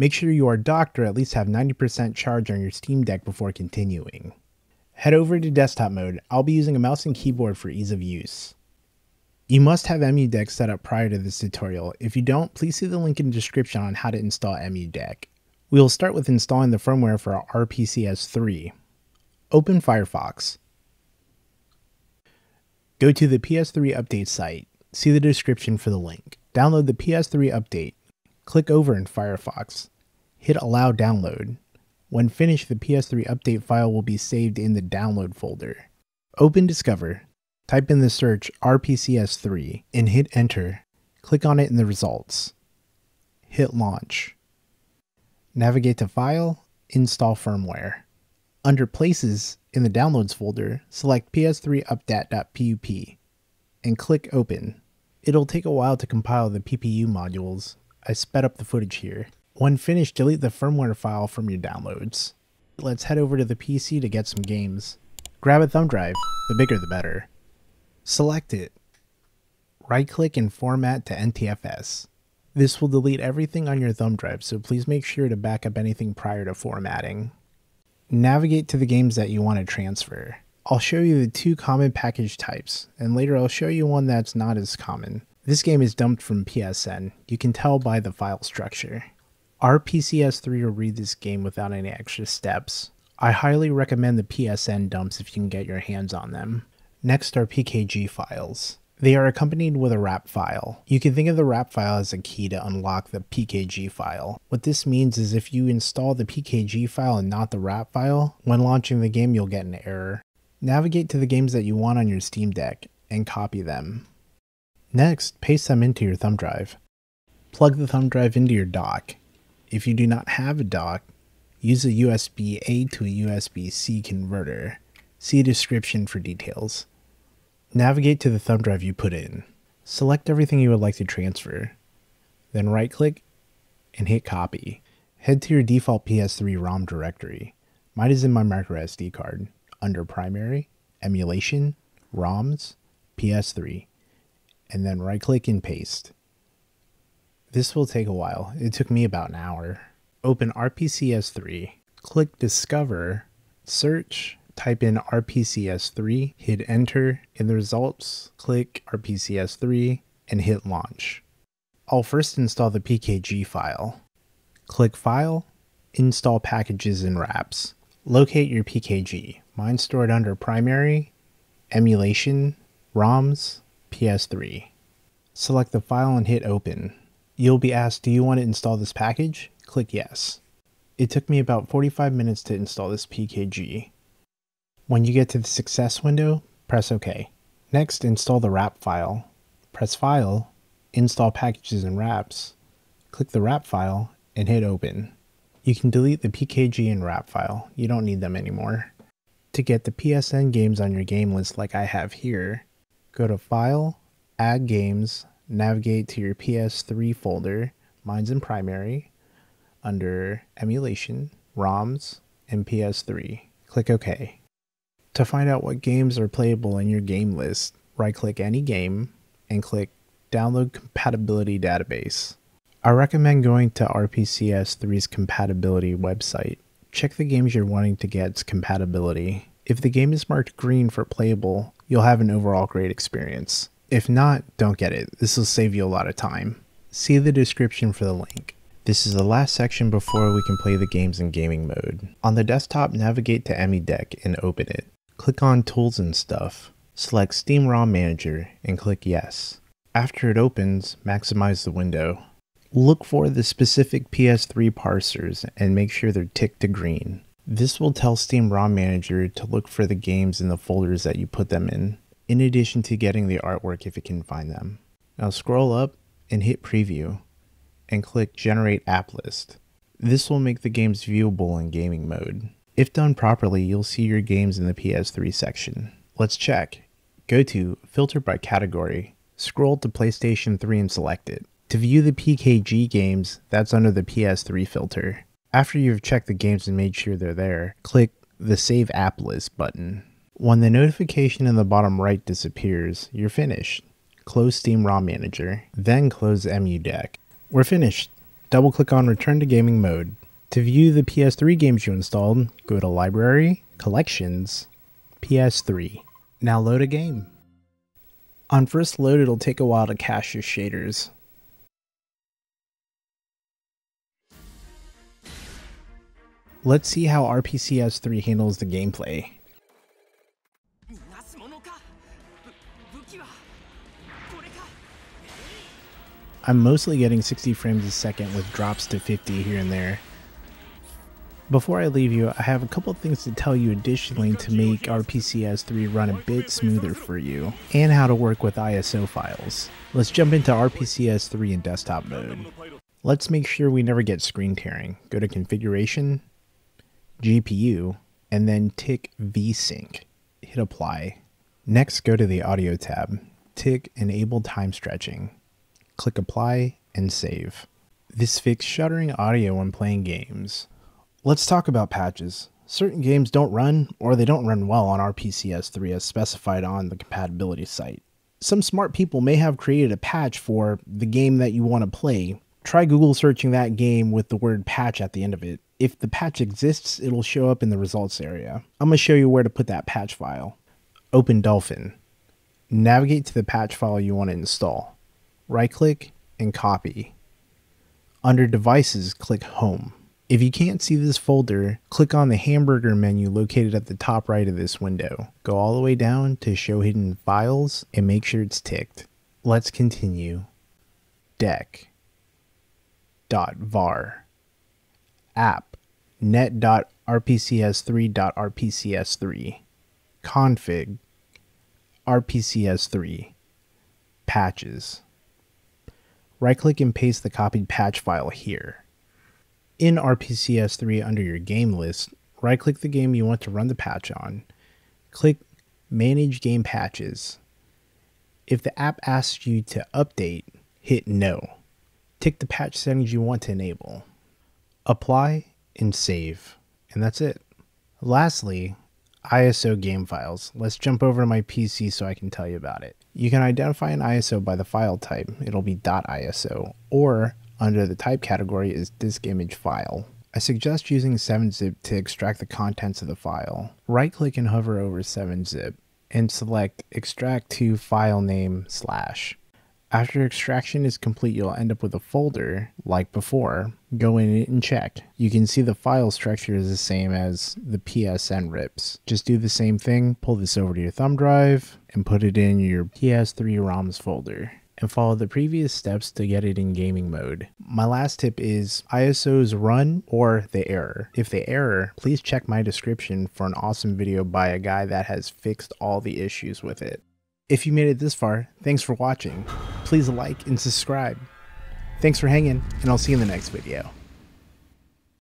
Make sure you are docked or at least have 90% charge on your Steam Deck before continuing. Head over to desktop mode. I'll be using a mouse and keyboard for ease of use. You must have EmuDeck set up prior to this tutorial. If you don't, please see the link in the description on how to install EmuDeck. We will start with installing the firmware for our RPCS3. Open Firefox. Go to the PS3 update site. See the description for the link. Download the PS3 update. Click over in Firefox. Hit Allow Download. When finished, the PS3 update file will be saved in the Download folder. Open Discover. Type in the search RPCS3 and hit Enter. Click on it in the results. Hit Launch. Navigate to File, Install Firmware. Under Places, in the Downloads folder, select PS3 updat.pup and click Open. It'll take a while to compile the PPU modules. I sped up the footage here. When finished, delete the firmware file from your downloads. Let's head over to the PC to get some games. Grab a thumb drive, the bigger the better. Select it. Right click and format to NTFS. This will delete everything on your thumb drive, so please make sure to back up anything prior to formatting. Navigate to the games that you want to transfer. I'll show you the two common package types, and later I'll show you one that's not as common. This game is dumped from PSN. You can tell by the file structure. RPCS3 will read this game without any extra steps. I highly recommend the PSN dumps if you can get your hands on them. Next are PKG files. They are accompanied with a RAP file. You can think of the RAP file as a key to unlock the PKG file. What this means is if you install the PKG file and not the RAP file, when launching the game you'll get an error. Navigate to the games that you want on your Steam Deck and copy them. Next, paste them into your thumb drive. Plug the thumb drive into your dock. If you do not have a dock, use a USB-A to a USB-C converter. See description for details. Navigate to the thumb drive you put in. Select everything you would like to transfer. Then right click and hit copy. Head to your default PS3 ROM directory. Mine is in my microSD card under primary, emulation, ROMs, PS3, and then right click and paste. This will take a while. It took me about an hour. Open RPCS3, click discover, search, type in RPCS3, hit enter. In the results, click RPCS3 and hit launch. I'll first install the PKG file. Click File, Install Packages and Raps. Locate your PKG. Mine stored under Primary, Emulation, ROMs, PS3. Select the file and hit Open. You'll be asked, do you want to install this package? Click Yes. It took me about 45 minutes to install this PKG. When you get to the success window, press OK. Next, install the RAP file. Press File, Install Packages and Raps. Click the RAP file and hit Open. You can delete the PKG and RAP file. You don't need them anymore. To get the PSN games on your game list like I have here, go to File, Add Games, navigate to your PS3 folder, mine's in Primary, under Emulation, ROMs, and PS3. Click OK. To find out what games are playable in your game list, right click any game and click Download Compatibility Database. I recommend going to RPCS3's compatibility website. Check the games you're wanting to get's compatibility. If the game is marked green for playable, you'll have an overall great experience. If not, don't get it. This will save you a lot of time. See the description for the link. This is the last section before we can play the games in gaming mode. On the desktop, navigate to EmuDeck and open it. Click on Tools and Stuff. Select Steam ROM Manager and click Yes. After it opens, maximize the window. Look for the specific PS3 parsers and make sure they're ticked to green. This will tell Steam ROM Manager to look for the games in the folders that you put them in, in addition to getting the artwork if it can find them. Now scroll up and hit Preview, and click Generate App List. This will make the games viewable in gaming mode. If done properly, you'll see your games in the PS3 section. Let's check. Go to Filter by Category, scroll to PlayStation 3 and select it. To view the PKG games, that's under the PS3 filter. After you've checked the games and made sure they're there, click the Save App List button. When the notification in the bottom right disappears, you're finished. Close Steam ROM Manager, then close EmuDeck. We're finished. double click on Return to Gaming Mode. To view the PS3 games you installed, go to Library, Collections, PS3. Now load a game. On first load, it'll take a while to cache your shaders. Let's see how RPCS3 handles the gameplay. I'm mostly getting 60 frames a second with drops to 50 here and there. Before I leave you, I have a couple things to tell you additionally to make RPCS3 run a bit smoother for you, and how to work with ISO files. Let's jump into RPCS3 in desktop mode. Let's make sure we never get screen tearing. Go to Configuration, GPU, and then tick VSync. Hit Apply. Next, go to the Audio tab. Tick Enable Time Stretching. Click Apply and Save. This fixes shuttering audio when playing games. Let's talk about patches. Certain games don't run, or they don't run well on RPCS3 as specified on the compatibility site. Some smart people may have created a patch for the game that you want to play. Try Google searching that game with the word patch at the end of it. If the patch exists, it'll show up in the results area. I'm going to show you where to put that patch file. Open Dolphin. Navigate to the patch file you want to install. Right click and copy. Under Devices, click Home. If you can't see this folder, click on the hamburger menu located at the top right of this window. Go all the way down to show hidden files and make sure it's ticked. Let's continue. Deck Dot .var app net.rpcs3.rpcs3 config rpcs3 patches right click and paste the copied patch file here in RPCS3 under your game list, right click the game you want to run the patch on, click Manage Game Patches. If the app asks you to update, hit No. Tick the patch settings you want to enable. Apply and save. And that's it. Lastly, ISO game files. Let's jump over to my PC so I can tell you about it. You can identify an ISO by the file type. It'll be .iso or under the type category is disk image file. I suggest using 7-zip to extract the contents of the file. Right click and hover over 7-zip and select extract to file name slash. After extraction is complete, you'll end up with a folder like before. Go in it and check. You can see the file structure is the same as the PSN rips. Just do the same thing, pull this over to your thumb drive, and put it in your PS3 ROMs folder and follow the previous steps to get it in gaming mode. My last tip is ISOs run or they error. If they error, please check my description for an awesome video by a guy that has fixed all the issues with it. If you made it this far, thanks for watching. Please like and subscribe. Thanks for hanging, and I'll see you in the next video.